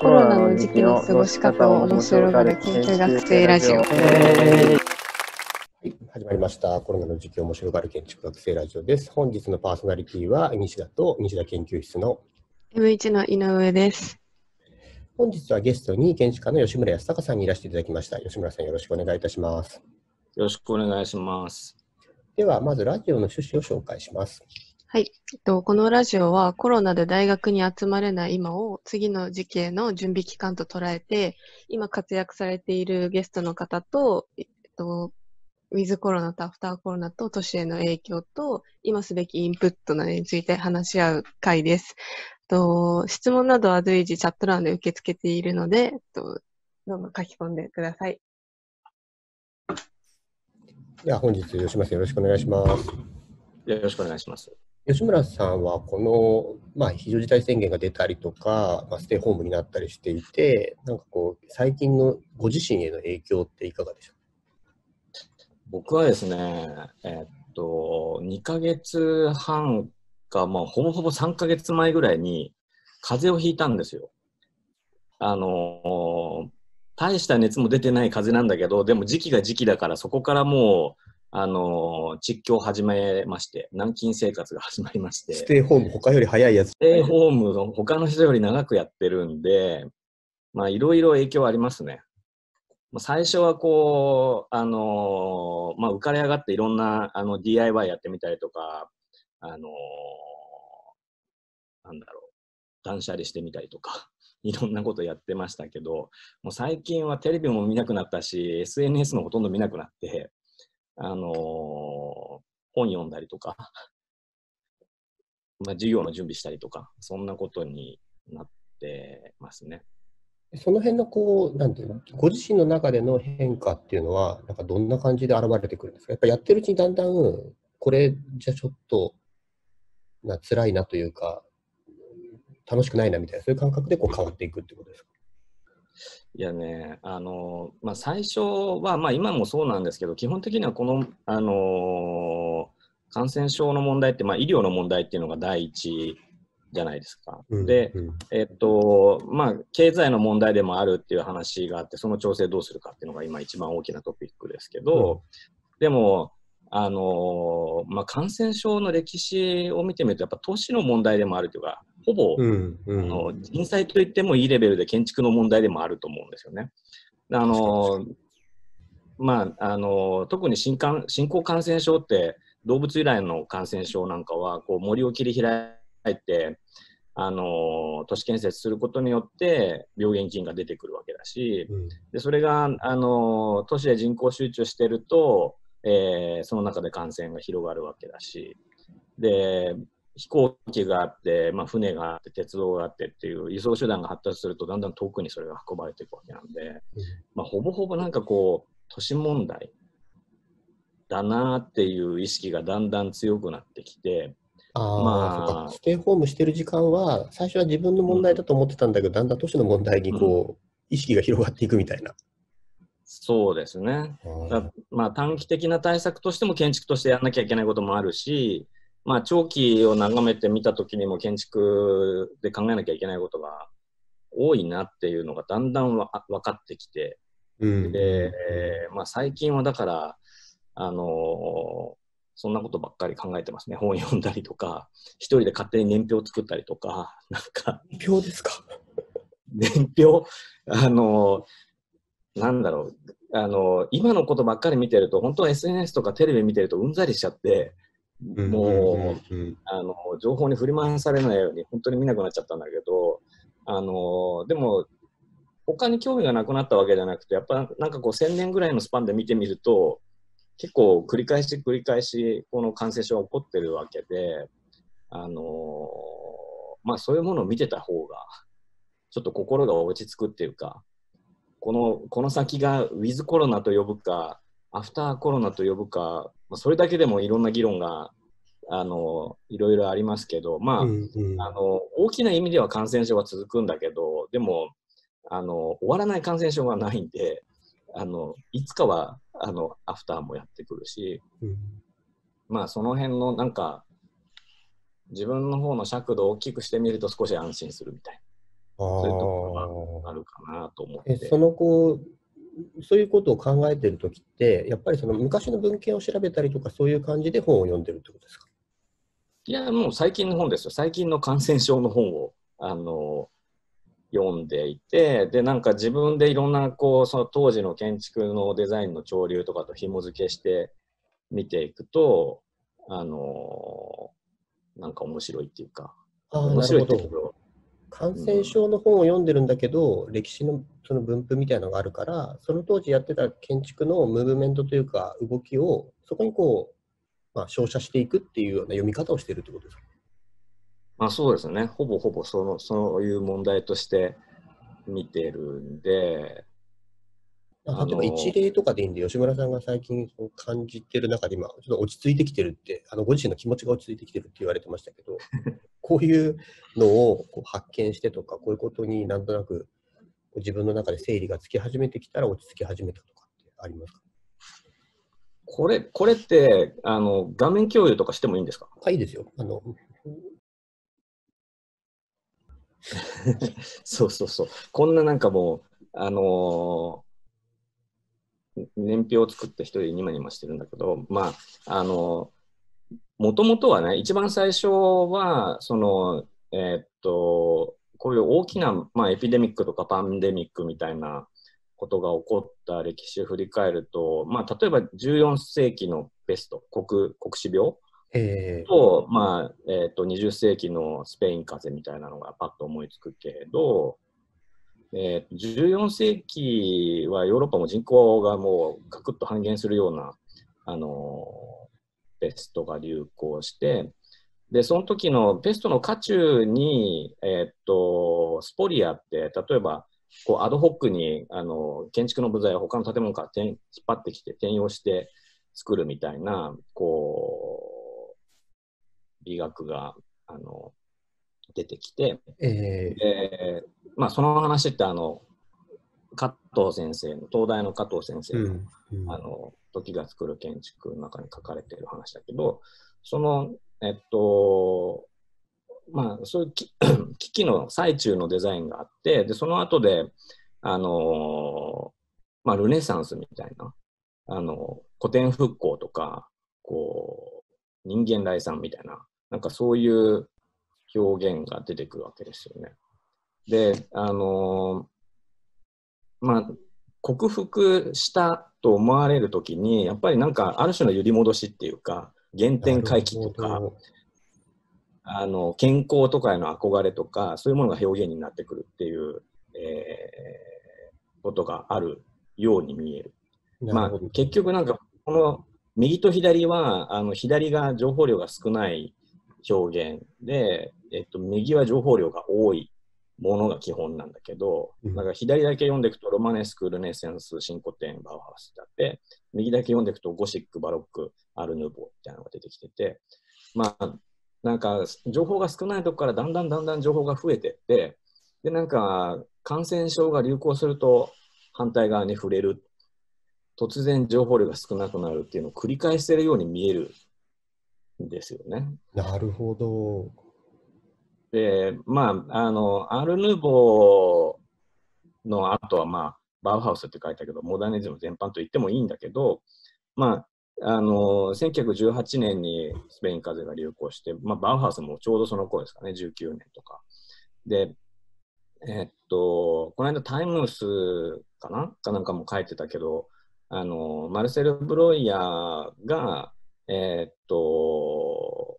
コロナの時期の過ごし方を面白がる研究学生ラジオ。はい、始まりました。コロナの時期を面白がる建築学生ラジオです。本日のパーソナリティは西田と西田研究室の M1 の井上です。本日はゲストに建築家の吉村康隆さんにいらしていただきました。吉村さんよろしくお願いいたします。よろしくお願いします。では、まずラジオの趣旨を紹介します。はい。えっと、このラジオはコロナで大学に集まれない今を次の時期への準備期間と捉えて、今活躍されているゲストの方と、えっと、ウィズコロナとアフターコロナと都市への影響と、今すべきインプットなどについて話し合う会です。と質問などは随時チャット欄で受け付けているので、えっと、どんどん書き込んでください。では、本日吉村さんよろしくお願いします。よろしくお願いします。吉村さんはこの、まあ、非常事態宣言が出たりとか、まあ、ステイホームになったりしていて、なんかこう、最近のご自身への影響っていかがでしょう？僕はですね、えっと、2ヶ月半か、まあ、ほぼほぼ3ヶ月前ぐらいに風邪をひいたんですよ。あの、大した熱も出てない風邪なんだけど、でも時期が時期だから、そこからもう、あの、実況を始めまして、軟禁生活が始まりましうスて、テイホーム、他より早いやつ。ステイホームの他の人より長くやってるんで、まあ、いろいろ影響ありますね。まあ最初はこう、あのーまあ、浮かれ上がっていろんなあの DIY やってみたりとか、あのーなんだろう、断捨離してみたりとか、いろんなことやってましたけど、もう最近はテレビも見なくなったし、SNS もほとんど見なくなって、あのー本読んだりとか、まあ、授業の準備したりとか、そんなことになってますね。その辺のこう、なんていうの、ご自身の中での変化っていうのは、なんかどんな感じで現れてくるんですか？やっぱやってるうちにだんだん、これじゃちょっと、な辛いなというか、楽しくないなみたいな、そういう感覚でこう変わっていくってことですか？いやね、あのまあ、最初は、まあ、今もそうなんですけど、基本的にはこの、あの感染症の問題って、まあ、医療の問題っていうのが第一じゃないですか。うんで、うんえっとまあ、経済の問題でもあるっていう話があって、その調整どうするかっていうのが今一番大きなトピックですけど、でも、あのまあ、感染症の歴史を見てみると、やっぱ都市の問題でもあるというか、ほぼ、うんうあんの人災といってもいいレベルで建築の問題でもあると思うんですよね。あのまあ、あの特に新感新興感染症って動物由来の感染症なんかはこう森を切り開いてあの都市建設することによって病原菌が出てくるわけだしうん。でそれがあの都市で人口集中してると、えーその中で感染が広がるわけだしで飛行機があって、まあ、船があって鉄道があってっていう輸送手段が発達するとだんだん遠くにそれが運ばれていくわけなんで、まあ、ほぼほぼなんかこう都市問題だなっていう意識がだんだん強くなってきて、ああ、まあ。ステイホームしてる時間は、最初は自分の問題だと思ってたんだけど、だんだん都市の問題にこう、意識が広がっていくみたいな。そうですね。だまあ、短期的な対策としても建築としてやらなきゃいけないこともあるし、まあ、長期を眺めてみたときにも建築で考えなきゃいけないことが多いなっていうのがだんだんわ分かってきて、うんで、まあ、最近はだから、あのーそんなことばっかり考えてますね。本読んだりとか、一人で勝手に年表作ったりとか、なんか、表ですか？年表、あの、なんだろう、あの、今のことばっかり見てると、本当は SNS とかテレビ見てるとうんざりしちゃって、もう、あの、情報に振り回されないように、本当に見なくなっちゃったんだけど、あの、でも、他に興味がなくなったわけじゃなくて、やっぱなんかこう1000年ぐらいのスパンで見てみると、結構繰り返し繰り返しこの感染症が起こってるわけで、あのまあそういうものを見てた方が、ちょっと心が落ち着くっていうか、このこの先がウィズコロナと呼ぶか、アフターコロナと呼ぶか、まあ、それだけでもいろんな議論があのいろいろありますけど、まあ、うんうん。あの大きな意味では感染症は続くんだけど、でもあの終わらない感染症がないんで、あのいつかはあのアフターもやってくるし、うん。まあその辺のなんか自分の方の尺度を大きくしてみると少し安心するみたいそういうところがあるかなと思って。えそのこうそういうことを考えてるときって、やっぱりその昔の文献を調べたりとか、そういう感じで本を読んでるってことですか？いや、もう最近の本ですよ。最近の感染症の本を、あの、読んでいて、で、なんか自分でいろんな、こう、その当時の建築のデザインの潮流とかと紐付けして見ていくと、あの、なんか面白いっていうか、面。白いっていうけど、感染症の本を読んでるんだけど、歴史のその分布みたいなのがあるから、その当時やってた建築のムーブメントというか、動きをそこにこう、まあ、照射していくっていうような読み方をしてるってことですか？まあそうですね。ほぼほぼその、そういう問題として見てるんで、例えば一例とかでいいんで、吉村さんが最近こう感じてる中で今、ちょっと落ち着いてきてるって、あのご自身の気持ちが落ち着いてきてるって言われてましたけど、こういうのをこう発見してとか、こういうことになんとなく自分の中で整理がつき始めてきたら落ち着き始めたとかってありますか？これ、これって、あの、画面共有とかしてもいいんですか？あいいですよ。あの そうそうそう。こんななんかもう、あのー年表を作って一人でニマニマしてるんだけど、まあ、あのもともとはね、一番最初は、その、えーっと、こういう大きな、まあ、エピデミックとかパンデミックみたいなことが起こった歴史を振り返ると、まあ、例えば14世紀のペスト、黒黒死病えー。と、まあ、えっ、と、20世紀のスペイン風邪みたいなのがパッと思いつくけれど、えー14世紀はヨーロッパも人口がもうガクッと半減するような、あのーペストが流行して、で、その時のペストの渦中に、えっ、と、スポリアって、例えば、こうアドホックにあの建築の部材を他の建物から転引っ張ってきて転用して作るみたいな、こう、美学が、あの、出てきて、えー。えーまあ、その話って、あの、加藤先生の、東大の加藤先生の、うんうんあの、時が作る建築の中に書かれている話だけど、その、えっと、まあ、そういうき 機器の最中のデザインがあって、で、その後で、あの、まあ、ルネサンスみたいな、あの、古典復興とか、こう、人間来産みたいな、なんかそういう表現が出てくるわけですよね。で、あのまあ、克服したと思われるときに、やっぱりなんかある種の揺り戻しっていうか、原点回帰とかあの健康とかへの憧れとか、そういうものが表現になってくるっていう、えーことがあるように見える。まあなるほど、結局なんか、この右と左は、あの左が情報量が少ない表現で、えっと、右は情報量が多いものが基本なんだけど、うんだから左だけ読んでいくと、ロマネスク、ルネセンス、新古典、バウハウスだって、右だけ読んでいくと、ゴシック、バロック、アルヌーボーみたいなのが出てきてて、まあ、なんか、情報が少ないとこからだんだんだんだん情報が増えてって、で、なんか、感染症が流行すると、反対側に触れる。突然情報量が少なくなるっていうのを繰り返してるように見えるんですよね。なるほど。で、まあ、あの、アール・ヌーボーの後は、まあ、バウハウスって書いたけど、モダニズム全般と言ってもいいんだけど、まあ、あの、1918年にスペイン風邪が流行して、まあ、バウハウスもちょうどその頃ですかね、19年とか。で、えっと、この間タイムスかな？かなんかも書いてたけど、あの、マルセル・ブロイヤーが、えっと、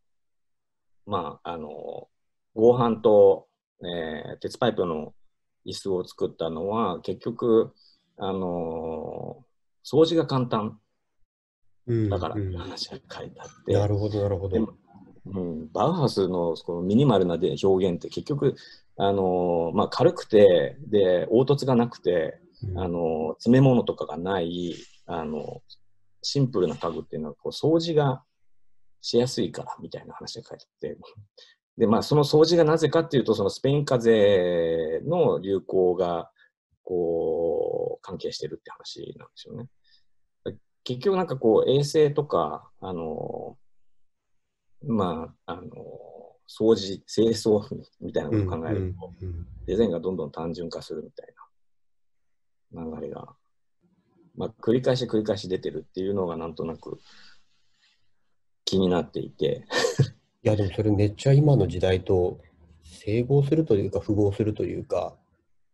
まあ、あの、合板と、えー鉄パイプの椅子を作ったのは、結局、あの掃除が簡単。うんだからってうん。話が書いてあって、なるほど、なるほど。うん、バウハウスのこのミニマルなで表現って結局、あのまあ、軽くてで凹凸がなくて、うん。あの詰め物とかがないあのシンプルな家具っていうのはこう掃除がしやすいからみたいな話が書いてあってで、まあ、その掃除がなぜかっていうとそのスペイン風邪の流行がこう関係してるって話なんですよね。結局なんかこう衛生とかあのまああの掃除、清掃みたいなことを考えると、デザインがどんどん単純化するみたいな流れが、まあ、繰り返し繰り返し出てるっていうのがなんとなく気になっていて、いや、でもそれめっちゃ今の時代と整合するというか、符合するというか、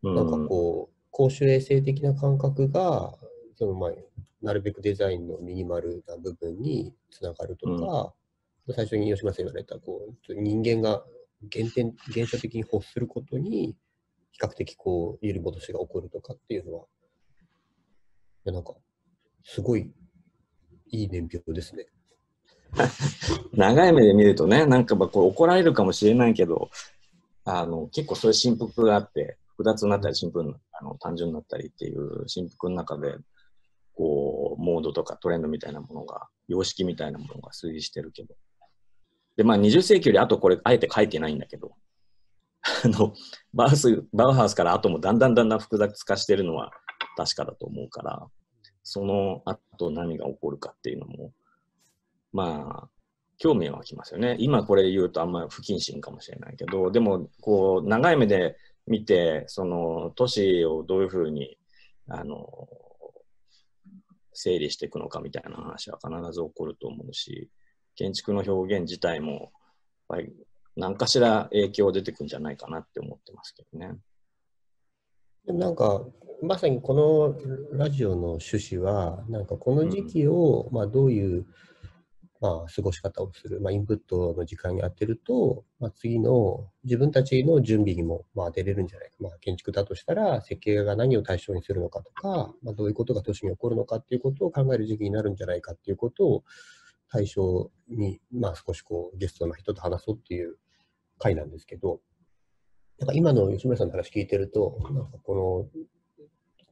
うなんかこう、公衆衛生的な感覚が、そのまあ、なるべくデザインのミニマルな部分につながるとか、最初に吉村さん言われた、こう、人間が原点、現象的に欲することに、比較的こう、揺り戻しが起こるとかっていうのは、いや、なんか、すごいいい年表ですね。長い目で見るとね、なんかまこれ怒られるかもしれないけど、あの結構そういう振幅があって、複雑になったり、シンプルあの単純になったりっていう振幅の中で、こう、モードとかトレンドみたいなものが、様式みたいなものが推移してるけど。で、まあ20世紀より後これ、あえて書いてないんだけど、あの、バウス、バウハウスから後もだんだんだんだん複雑化してるのは確かだと思うから、その後何が起こるかっていうのも、まあ、興味は湧きますよね。今これ言うとあんまり不謹慎かもしれないけど、でも、こう、長い目で見て、その、都市をどういうふうに、あの、整理していくのかみたいな話は必ず起こると思うし、建築の表現自体も、やっぱり何かしら影響出てくるんじゃないかなって思ってますけどね。なんか、まさにこのラジオの趣旨は、なんかこの時期を、まあどういう、まあ過ごし方をする、まあインプットの時間に当てると、まあ次の自分たちの準備にも、まあ出れるんじゃないか。まあ建築だとしたら、設計が何を対象にするのかとか、まあどういうことが都市に起こるのかっていうことを考える時期になるんじゃないかっていうことを対象に、まあ少しこうゲストの人と話そうっていう回なんですけど、なんか今の吉村さんの話聞いてると、なんかこの、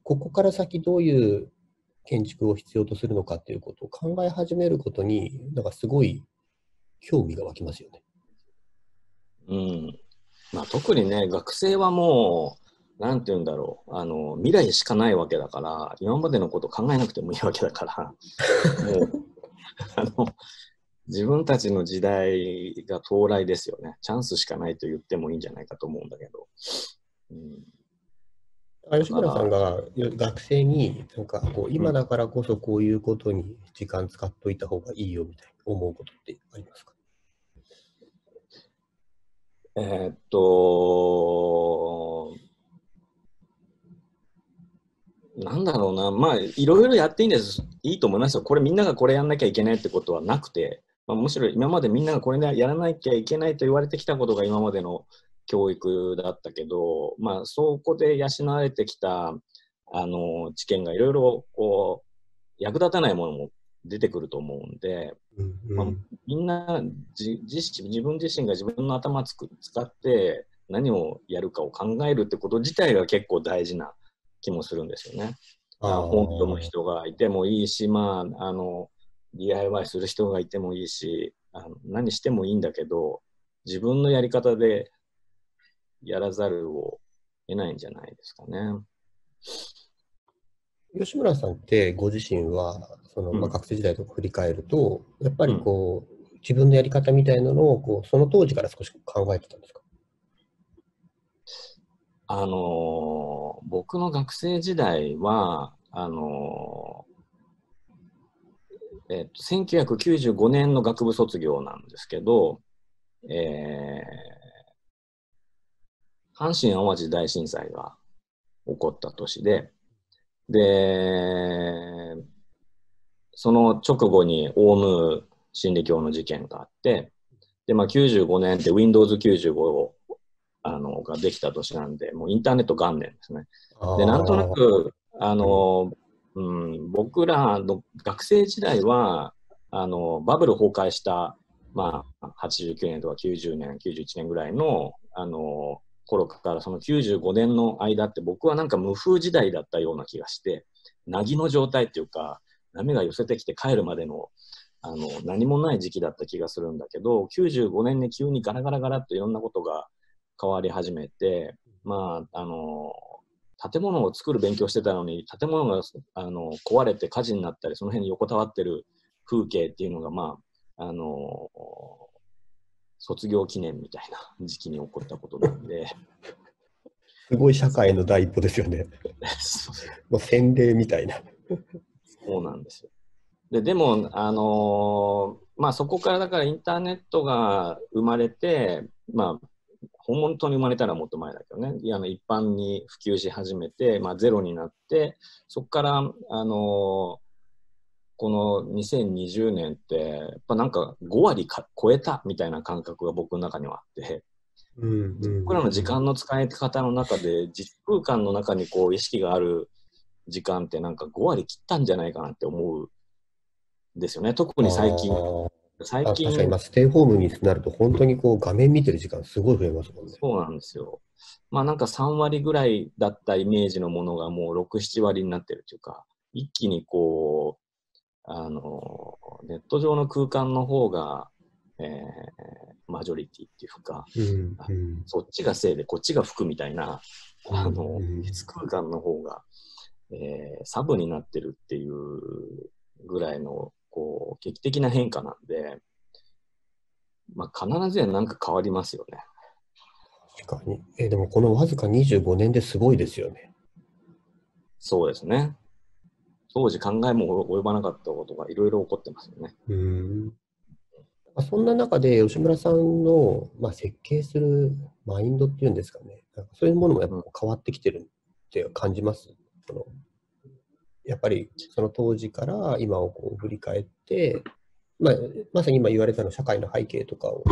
ここから先どういう建築を必要とするのかっていうことを考え始めることに、なんかすごい興味が湧きますよね。うん。まあ特にね、学生はもう、なんて言うんだろう、あの、未来しかないわけだから、今までのこと考えなくてもいいわけだから、もう、あの、自分たちの時代が到来ですよね。チャンスしかないと言ってもいいんじゃないかと思うんだけど。うん、あ吉村さんがよ学生に、なんかこう、今だからこそこういうことに時間使っといた方がいいよみたいな思うことってありますか？えーっと、なんだろうな、まあ、いろいろやっていいんです。いいと思いますよ。これみんながこれやんなきゃいけないってことはなくて、まあ、むしろ今までみんながこれやらなきゃいけないと言われてきたことが今までの教育だったけど、まあ、そこで養われてきた、あの、知見がいろいろ、こう、役立たないものも出てくると思うんで、うんまあ、みんな自自自分自身が自分の頭つく使って何をやるかを考えるってこと自体が結構大事な気もするんですよね。あ本読む人がいてもいいし、まあ、あの DIY する人がいてもいいしあの何してもいいんだけど自分のやり方でやらざるを得ないんじゃないですかね。吉村さんってご自身はその、まあ、うん学生時代とか振り返ると、やっぱりこう、自分のやり方みたいなのをこうその当時から少し考えてたんですか？あのー僕の学生時代は、あのーえっと、1995年の学部卒業なんですけど、えー阪神・淡路大震災が起こった年で、で、その直後にオウム真理教の事件があって、で、まあ、95年って Windows95 あのができた年なんで、もうインターネット元年ですね。で、なんとなく、あの、うん、僕らの学生時代は、あの、バブル崩壊した、まあ、89年とか90年、91年ぐらいの、あの、頃からその95年の間って僕はなんか無風時代だったような気がして、なぎの状態っていうか、波が寄せてきて帰るまでのあの何もない時期だった気がするんだけど、95年に急にガラガラガラっといろんなことが変わり始めて、まあ、あの、建物を作る勉強してたのに、建物があの壊れて火事になったり、その辺に横たわってる風景っていうのが、まあ、あの、卒業記念みたいな時期に起こったことなんで、すごい社会の第一歩ですよね。もう洗礼みたいな。そうなんですよ。ででも、あのーまあ、そこからだからインターネットが生まれて、まあ、本当に生まれたらもっと前だけどね、いやあの一般に普及し始めて、まあ、ゼロになって、そこから、あのーこの2020年って、やっぱなんか5割か超えたみたいな感覚が僕の中にはあって、うんうん僕らの時間の使い方の中で、実空間の中にこう意識がある時間ってなんか5割切ったんじゃないかなって思うんですよね。特に最近最近あ確かに今、ステイホームになると、本当にこう画面見てる時間すごい増えますもんね。そうなんですよ。まあなんか3割ぐらいだったイメージのものがもう6、7割になってるというか、一気にこう、あの、ネット上の空間の方が、えーマジョリティっていうか、うんうんそっちが正でこっちが副みたいな、あの空間の方が、えーサブになってるっていうぐらいの、こう、劇的な変化なんで、まあ必ずやなんか変わりますよね。確かに。えでもこのわずか25年ですごいですよね。そうですね。当時考えも及ばなかったことがいろいろ起こってますよね。うん。まあそんな中で吉村さんの、まあ、設計するマインドっていうんですかね、なんかそういうものもやっぱ変わってきてるって感じます、そのやっぱりその当時から今をこう振り返って、まあ、まさに今言われたの社会の背景とかを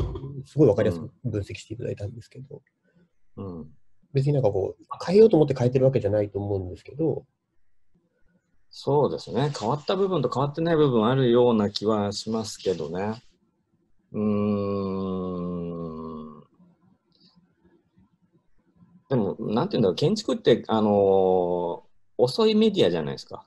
すごい分かりやすく分析していただいたんですけど、うん。別になんかこう変えようと思って変えてるわけじゃないと思うんですけど、そうですね。変わった部分と変わってない部分あるような気はしますけどね。うーん。でも、なんていうんだろう、建築って、あのー遅いメディアじゃないですか。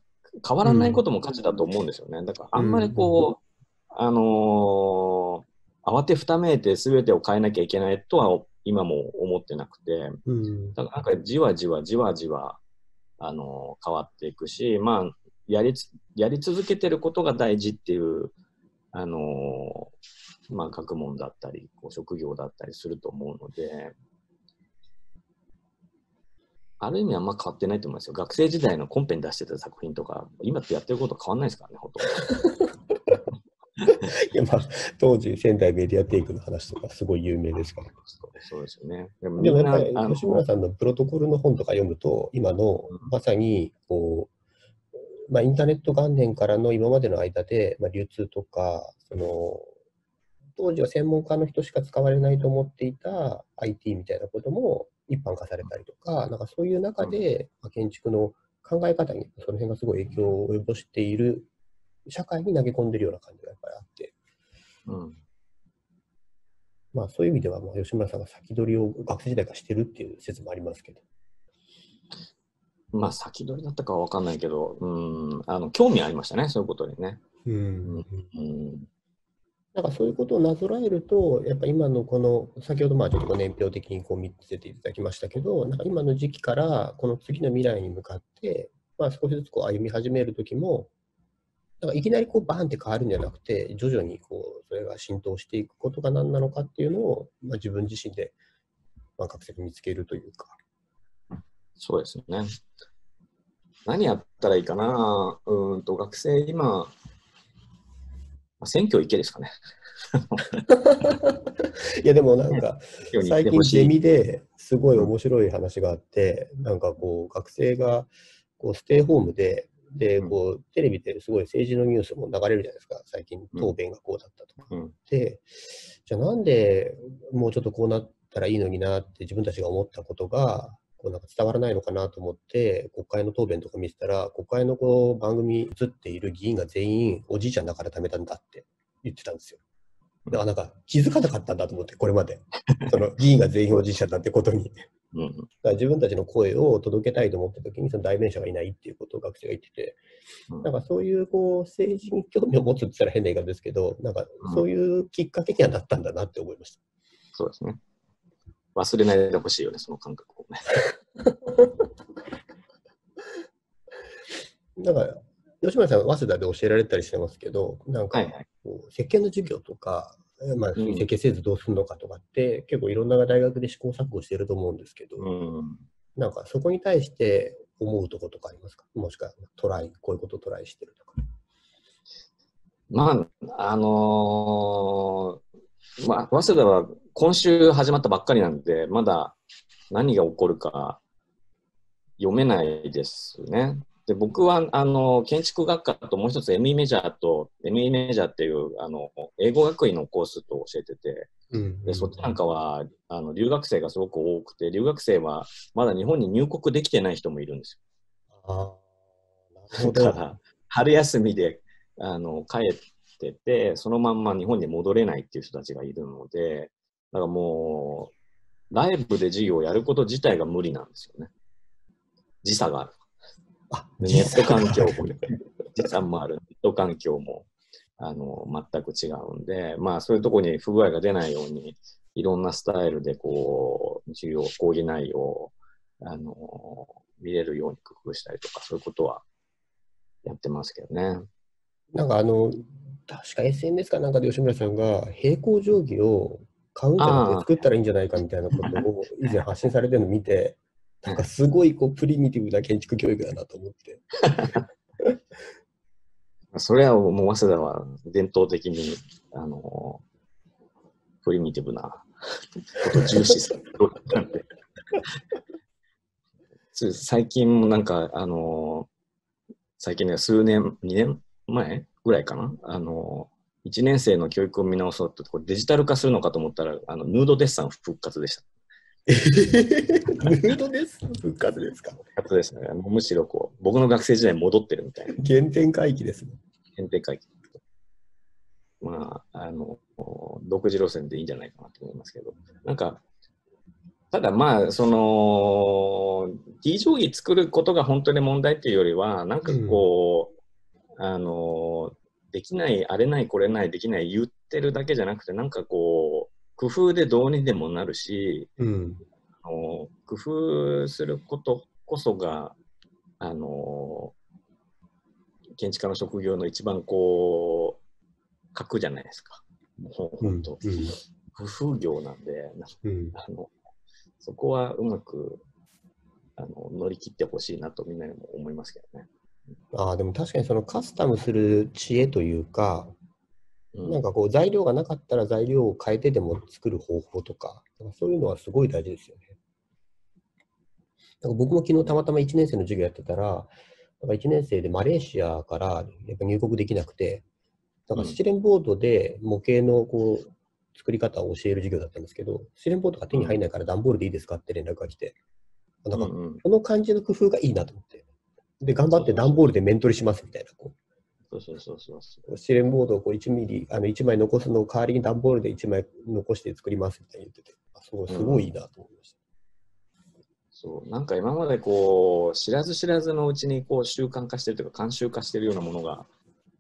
変わらないことも価値だと思うんですよね。だから、あんまりこう、あのー慌てふためいて全てを変えなきゃいけないとは今も思ってなくて、うんだからなんかじわじわじわじわ、あの変わっていくし、まあ、やりつやり続けてることが大事っていう、あのまあ、学問だったりこう職業だったりすると思うので、ある意味あんま変わってないと思いますよ。学生時代のコンペに出してた作品とか、今ってやってること変わんないですからね、ほとん いやまあ当時仙台メディアテイクの話とかすごい有名ですから。ど。そうですよね。でもやっぱり吉村さんのプロトコルの本とか読むと、今のうんまさにこう、まあ、インターネット元年からの今までの間で、まあ、流通とか、その当時は専門家の人しか使われないと思っていた IT みたいなことも一般化されたりとか、なんかそういう中で、まあ建築の考え方にその辺がすごい影響を及ぼしている社会に投げ込んでるような感じがやっぱりあって、うん。まあ、そういう意味では、まあ、吉村さんが先取りを学生時代からしてるっていう説もありますけど。まあ、先取りだったかは分かんないけど、うん、あの興味ありましたね、そういうことにね。うんうんなんかそういうことをなぞらえると、やっぱ今のこの、先ほどまあちょっと年表的にこう見せていただきましたけど、なんか今の時期からこの次の未来に向かって、まあ、少しずつこう歩み始めるときも、なんかいきなりこうバーンって変わるんじゃなくて、徐々にこうそれが浸透していくことが何なのかっていうのを、まあ、自分自身で、まあ、学生に見つけるというか。そうですね。何やったらいいかな、うーんと学生、今、まあ選挙行けですかね。いやでもなんか、最近。ゼミですごい面白い話があって、なんかこう学生がこうステイホームで、でうんこうテレビですごい政治のニュースも流れるじゃないですか、最近答弁がこうだったとか。うんで、じゃあなんでもうちょっとこうなったらいいのになって自分たちが思ったことが、こうなんか伝わらないのかなと思って、国会の答弁とか見てたら、国会のこう番組に映っている議員が全員おじいちゃんだから貯めたんだって言ってたんですよ。だからなんか気づかなかったんだと思って、これまで。その議員が全員おじいちゃんだってことに。うんだから自分たちの声を届けたいと思ったときに、その代弁者がいないっていうことを学生が言ってて、うんなんかそういうこう政治に興味を持つって言ったら変な言い方ですけど、なんかうんそういうきっかけにはなったんだなって思いました。そうですね。忘れないでほしいよね、その感覚をね。だから、吉村さんは早稲田で教えられたりしてますけど、なんかはいはい。設計の授業とか、まあ、うん設計せずどうするのかとかって、結構いろんな大学で試行錯誤してると思うんですけど、うん。なんかそこに対して思うとことかありますか？もしくはトライ、こういうことトライしてるとか。まあ、あのーまあ、早稲田は今週始まったばっかりなんで、まだ何が起こるか読めないですね。で、僕は、あの、建築学科ともう一つ ME メジャーと、ME メジャーっていう、あの、英語学位のコースと教えてて、うんで、そっちなんかは、あの、留学生がすごく多くて、留学生はまだ日本に入国できてない人もいるんですああ、なよ。るほど。だから、春休みで、あの、帰ってて、そのまんま日本に戻れないっていう人たちがいるので、だからもう、ライブで授業をやること自体が無理なんですよね。時差がある。あ、でネット環境も、時差もある。ネット環境も、あの、全く違うんで、まあ、そういうところに不具合が出ないように、いろんなスタイルで、こう、授業、講義内容を、あの、見れるように工夫したりとか、そういうことはやってますけどね。なんかあの、確か SNS かなんかで吉村さんが平行定規をカウンターで作ったらいいんじゃないかみたいなことを 以前発信されてるのを見て、なんかすごいこうプリミティブな建築教育だなと思って。それはもう、早稲田は伝統的に、あの、プリミティブなことを重視するなんで。つ最近もなんか、あの、最近ね、数年、2年前ぐらいかなあの、1年生の教育を見直そうと、これデジタル化するのかと思ったら、あの、ヌードデッサン復活でした。ヌードです復活ですか？復活ですね。むしろこう、僕の学生時代に戻ってるみたいな。原点回帰ですね。検定会議。まあ、あの、独自路線でいいんじゃないかなと思いますけど、なんか、ただまあ、その、T 定規作ることが本当に問題っていうよりは、なんかこう、あの、できない、あれない、これない、できない言ってるだけじゃなくて、なんかこう、工夫でどうにでもなるし、うん。あの工夫することこそが、あの、建築家の職業の一番こう、格じゃないですか。もううん本当、工夫業なんで、なうん。あの、そこはうまく、あの、乗り切ってほしいなとみんなにも思いますけどね。ああ、でも確かにそのカスタムする知恵というか、うんなんかこう材料がなかったら材料を変えてでも作る方法とか、かそういうのはすごい大事ですよね。なんか僕も昨日たまたま1年生の授業やってたら、なんか1年生でマレーシアからやっぱ入国できなくて、なんかスチレンボードで模型のこう作り方を教える授業だったんですけど、スチレンボードが手に入らないから段ボールでいいですかって連絡が来て、なんかこの感じの工夫がいいなと思って。で、頑張って段ボールで面取りしますみたいな。こそうそうそうそうそう。うスチレンボードをこう1ミリ、あの1枚残すのを代わりに段ボールで1枚残して作りますみたいに言ってて、あすごい、すごいいいなと思いました。そう、なんか今までこう、知らず知らずのうちにこう習慣化してるというか、慣習化してるようなものが、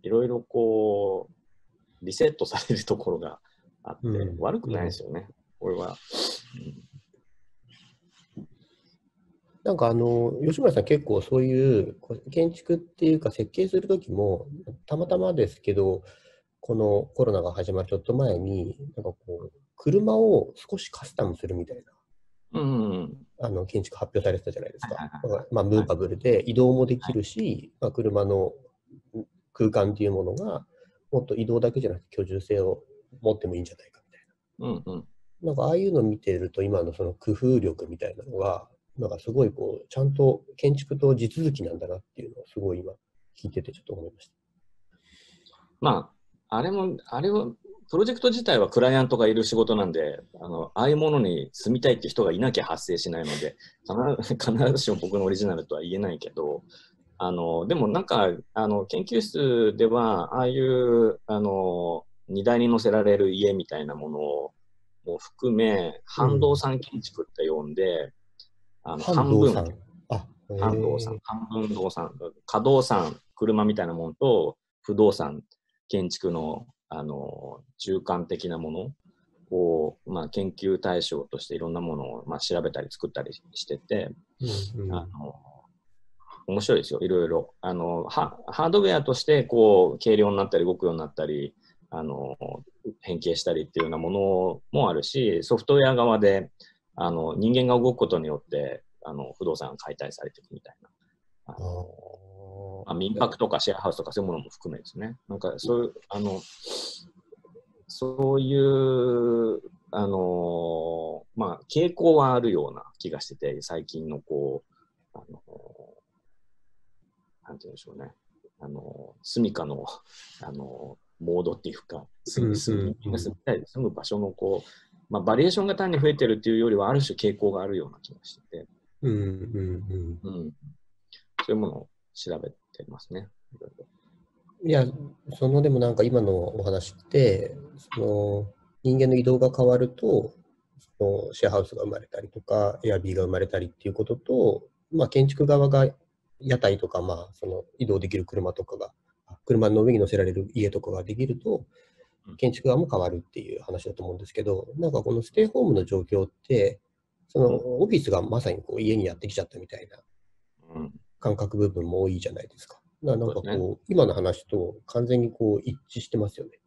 いろいろこう、リセットされるところがあって、うん悪くないですよね、これは。なんかあの、吉村さん結構そういう建築っていうか設計するときも、たまたまですけど、このコロナが始まるちょっと前に、なんかこう、車を少しカスタムするみたいな、うん、あの建築発表されてたじゃないですかはいはい。だからまあ、ムーバブルで移動もできるし、まあ、車の空間っていうものが、もっと移動だけじゃなくて居住性を持ってもいいんじゃないかみたいうん、うん。な。なんかああいうのを見てると、今のその工夫力みたいなのが、なんかすごいこう、ちゃんと建築と地続きなんだなっていうのをすごい今聞いててちょっと思いました。まあ、あれも、あれは、プロジェクト自体はクライアントがいる仕事なんで、あの、ああいうものに住みたいって人がいなきゃ発生しないので、必ずしも僕のオリジナルとは言えないけど、あの、でもなんか、あの、研究室では、ああいう、あの、荷台に乗せられる家みたいなものをも含め、半動産建築って呼んで、あの半動産。あ、半動産、半分動産、可動産、車みたいなものと、不動産、建築の、あの、中間的なものを、まあ、研究対象としていろんなものを、まあ、調べたり作ったりしてて、うんうん。あの、面白いですよ、いろいろ。あの、ハハードウェアとして、こう、軽量になったり動くようになったり、あの、変形したりっていうようなものもあるし、ソフトウェア側であの人間が動くことによってあの不動産が解体されていくみたいな。あのまあ、民泊とかシェアハウスとかそういうものも含めですね。なんかそういう、あの、そういう、あのまあ、傾向はあるような気がしてて、最近のこう、あのなんて言うんでしょうね。あの、住処の、あの、モードっていうか、住む、住む、住みたい、住む場所のこう、まあ、バリエーションが単に増えてるっていうよりは、ある種傾向があるような気がしてて、うんうんうん、うん、そういうものを調べてますね。いや、そのでもなんか今のお話って、その人間の移動が変わると、そのシェアハウスが生まれたりとか、エアビーが生まれたりっていうことと、まあ、建築側が屋台とか、まあ、その移動できる車とかが、車の上に乗せられる家とかができると、建築側も変わるっていう話だと思うんですけど、なんかこのステイホームの状況って、そのオフィスがまさにこう家にやってきちゃったみたいな感覚部分も多いじゃないですか。なんかこう、ね、今の話と完全にこう一致してますよね。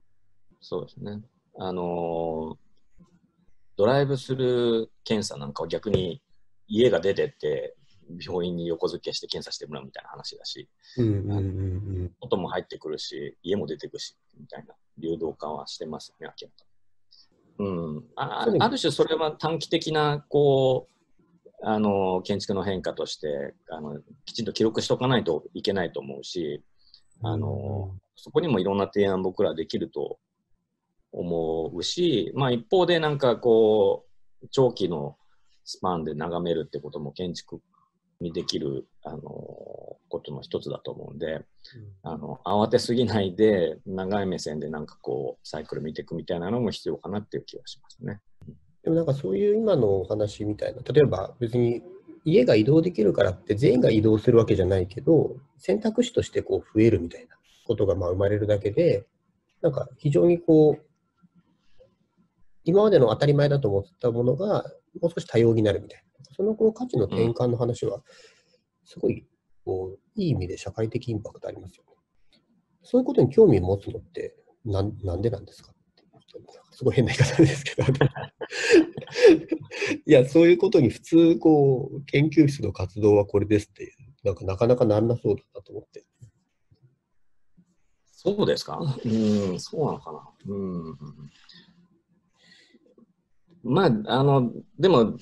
そうですね。あのー、ドライブする検査なんかは逆に家が出てって病院に横付けして検査してもらうみたいな話だし、音も入ってくるし、家も出てくるし、みたいな流動化はしてますね、明らかに。うん、あある種それは短期的なこうあの建築の変化としてあのきちんと記録しとかないといけないと思うしあの、そこにもいろんな提案僕らできると思うし、まあ、一方でなんかこう長期のスパンで眺めるってことも建築にできる、あのことの一つだと思うんで、うん、あの慌てすぎないで長い目線でなんかこうサイクル見ていくみたいなのも必要かなっていう気がしますね。でもなんかそういう今のお話みたいな例えば別に家が移動できるからって全員が移動するわけじゃないけど選択肢としてこう増えるみたいなことがまあ生まれるだけでなんか非常にこう今までの当たり前だと思ってたものがもう少し多様になるみたいな。そのこう価値の転換の話は、すごいこういい意味で社会的インパクトありますよね。そういうことに興味を持つのってななんでなんですか？すごい変な言い方ですけど いや、そういうことに普通、こう、研究室の活動はこれですって、なんかなかなかなんなそうだなと思って。そうですか？うん、そうなのかな？うん。まあ、あの、でも、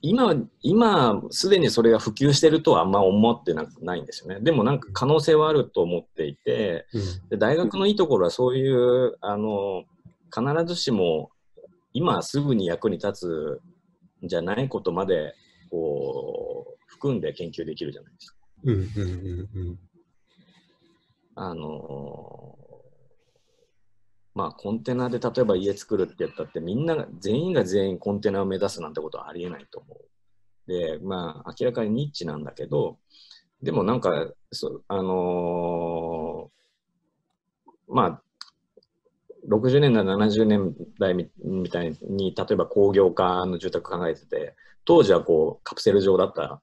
今、今、すでにそれが普及してるとはあんま思ってなないんですよね。でもなんか可能性はあると思っていて、うん、で大学のいいところはそういう、あの、必ずしも今すぐに役に立つんじゃないことまで、こう、含んで研究できるじゃないですか。うんうんうんうん。あのまあ、コンテナで例えば家作るって言ったってみんなが全員が全員コンテナを目指すなんてことはありえないと思う。で、まあ明らかにニッチなんだけど、でもなんか、そあのー、まあ、60年代、70年代みたいに、例えば工業化の住宅考えてて、当時はこうカプセル状だった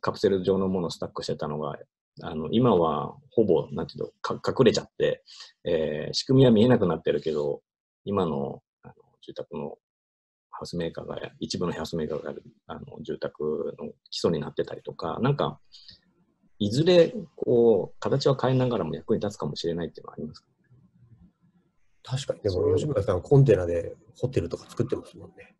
カプセル状のものをスタックしてたのが、あの今はほぼ、なんていうの、隠れちゃって、えー、仕組みは見えなくなってるけど、今のあの住宅のハウスメーカーが、一部のハウスメーカーがあるあの住宅の基礎になってたりとか、なんか、いずれ、こう、形は変えながらも役に立つかもしれないっていうのはありますか、確かに、でも吉村さん、コンテナでホテルとか作ってますもんね。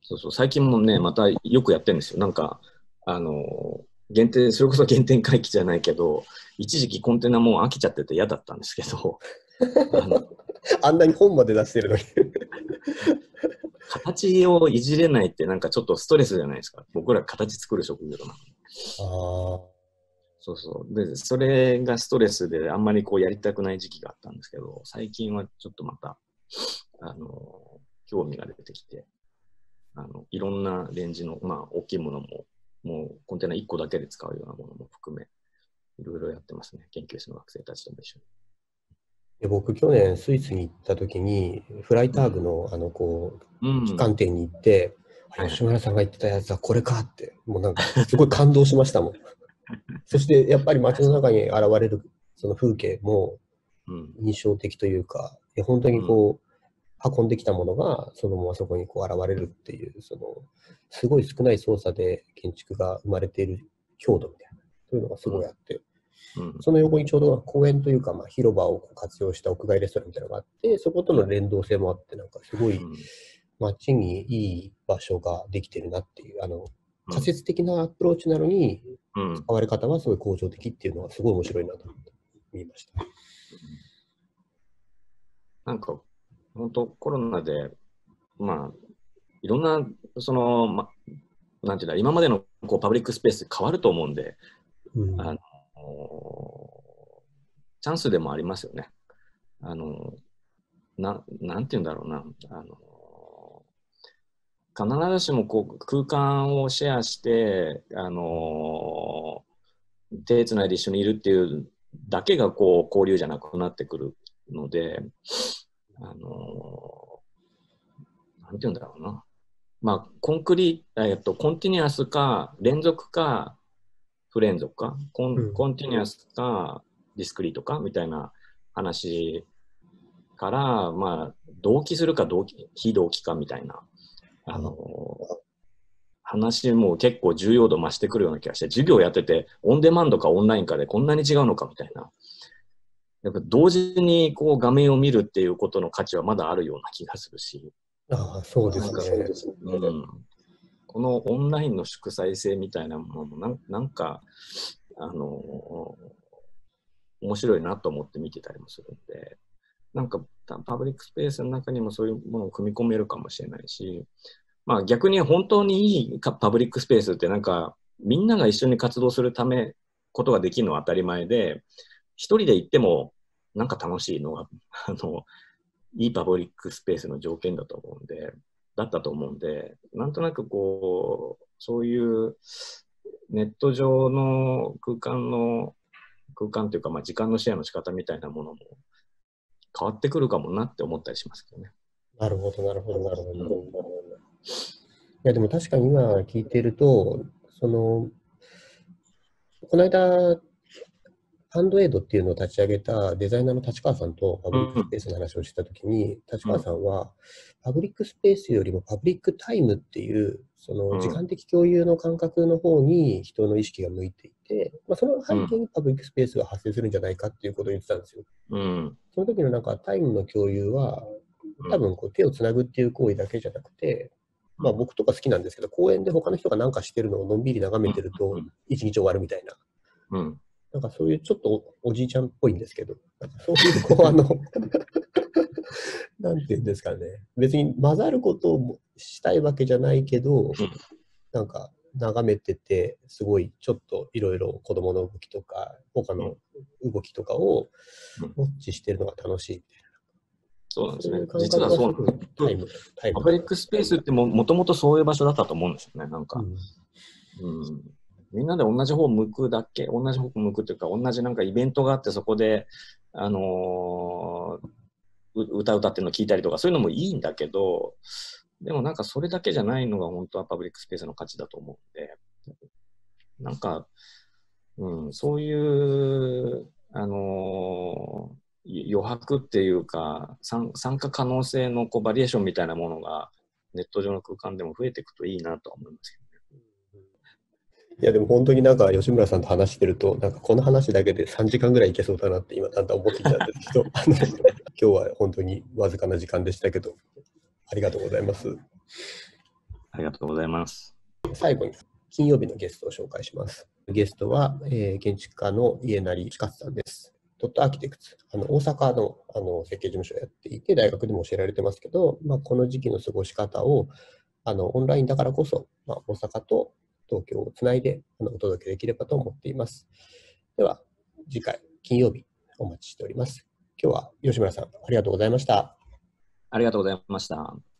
そうそう、最近もね、またよくやってるんですよ。なんか、あの、限定、それこそ原点回帰じゃないけど、一時期コンテナもう飽きちゃってて嫌だったんですけど、あんなに本まで出してるのに形をいじれないってなんかちょっとストレスじゃないですか。僕ら形作る職業なの。あそうそう。で、それがストレスであんまりこうやりたくない時期があったんですけど、最近はちょっとまた、あの、興味が出てきて、あの、いろんなレンジの、まあ、大きいものももうコンテナ1個だけで使うようなものも含め、いろいろやってますね、研究室の学生たちとも一緒に。僕、去年スイスに行った時に、フライターグのあのこう、機関店に行って、うん、吉村さんが言ってたやつはこれかって、もうなんかすごい感動しましたもん。そしてやっぱり街の中に現れるその風景も印象的というか、で本当にこう、運んできたものがそのままそこにこう現れるっていう、その、すごい少ない操作で建築が生まれている強度みたいな、そういうのがすごいあって、うん。その横にちょうど公園というか、まあ、広場をこう活用した屋外レストランみたいなのがあって、そことの連動性もあって、なんかすごいうん。街にいい場所ができてるなっていう、あの、うん。仮説的なアプローチなのに、うん。使われ方はすごい向上的っていうのはすごい面白いなと思って見ました。なんか、本当コロナで、まあ、いろんな、その、ま、なんていうんだ、今までのこうパブリックスペース変わると思うんで、うんあのチャンスでもありますよね。あの、ななんていうんだろうな。あの必ずしもこう空間をシェアして、あの手つないで一緒にいるっていうだけがこう交流じゃなくなってくるので、あのなんていうんだろうな。まあ、コンクリえっと、コンティニアスか、連続か、不連続か、コン,、うんコンティニアスか、ディスクリートか、みたいな話から、まあ、同期するか同期、非同期かみたいな、あの話も結構重要度増してくるような気がして、授業やってて、オンデマンドかオンラインかでこんなに違うのかみたいな。やっぱ同時にこう画面を見るっていうことの価値はまだあるような気がするし、ああ、そうですね。うん、このオンラインの祝祭性みたいなものもなんなんか、あの面白いなと思って見てたりもするんで、なんかたパブリックスペースの中にもそういうものを組み込めるかもしれないし、まあ逆に本当にいいかパブリックスペースってなんかみんなが一緒に活動するため、ことができるのは当たり前で、一人で行ってもなんか楽しいのは、あの、いいパブリックスペースの条件だと思うんで、だったと思うんで、なんとなくこう、そういうネット上の空間の、空間というか、まあ、時間のシェアの仕方みたいなものも変わってくるかもなって思ったりしますけどね。なるほど、なるほど、なるほど。いや、でも確かに今聞いてると、その、この間、ハンドエイドっていうのを立ち上げたデザイナーの立川さんとパブリックスペースの話をしたときに、立川さんは、パブリックスペースよりもパブリックタイムっていう、その時間的共有の感覚の方に人の意識が向いていて、まあ、その背景にパブリックスペースが発生するんじゃないかっていうことを言ってたんですよ。うん。その時のなんかタイムの共有は、多分こう手をつなぐっていう行為だけじゃなくて、まあ僕とか好きなんですけど、公園で他の人が何かしてるのをのんびり眺めてると、一日終わるみたいな。うん。なんかそういうちょっとおおじいちゃんっぽいんですけど、そういうこうあの、なんていうんですかね、別に混ざることをしたいわけじゃないけど、なんか眺めてて、すごいちょっといろいろ子供の動きとか、他の動きとかをうん。ウォッチしてるのが楽しい。みたいな。そうなんですね。実はそうなんです。タイム、タイム。パブリックスペースってももともとそういう場所だったと思うんですよね。なんか、うん。うん、みんなで同じ方向くだけ、同じ方向くっていうか、同じなんかイベントがあって、そこで、あのー歌歌ってるの聞いたりとか、そういうのもいいんだけど、でもなんかそれだけじゃないのが本当はパブリックスペースの価値だと思うんで、なんか、うん、そういう、あのー余白っていうか参、参加可能性のこうバリエーションみたいなものがネット上の空間でも増えていくといいなとは思いますけど。いやでも本当になんか吉村さんと話してると、なんかこの話だけで3時間ぐらいいけそうだなって今だんだん思ってきたんですけど、今日は本当にわずかな時間でしたけど、ありがとうございます。ありがとうございます。最後に金曜日のゲストを紹介します。ゲストは、えー建築家の家成千勝さんです。ドットアーキテクツ、あの大阪のあの設計事務所をやっていて、大学でも教えられてますけど、まあ、この時期の過ごし方をあのオンラインだからこそ、まあ、大阪と東京をつないであのお届けできればと思っています。では、次回金曜日お待ちしております。今日は吉村さん、ありがとうございました。ありがとうございました。